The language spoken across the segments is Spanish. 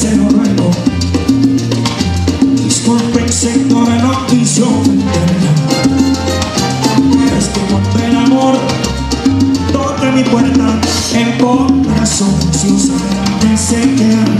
se lo ruego Disculpen señora, no quiso ofenderla Es que cuando el amor. Toca mi puerta El corazón ansiosa se queda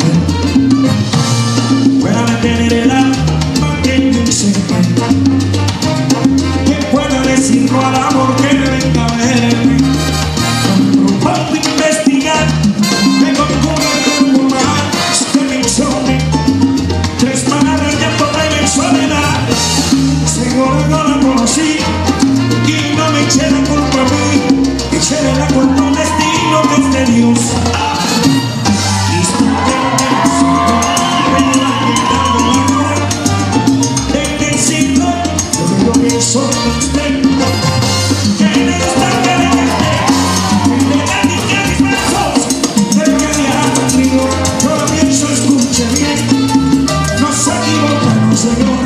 Señor.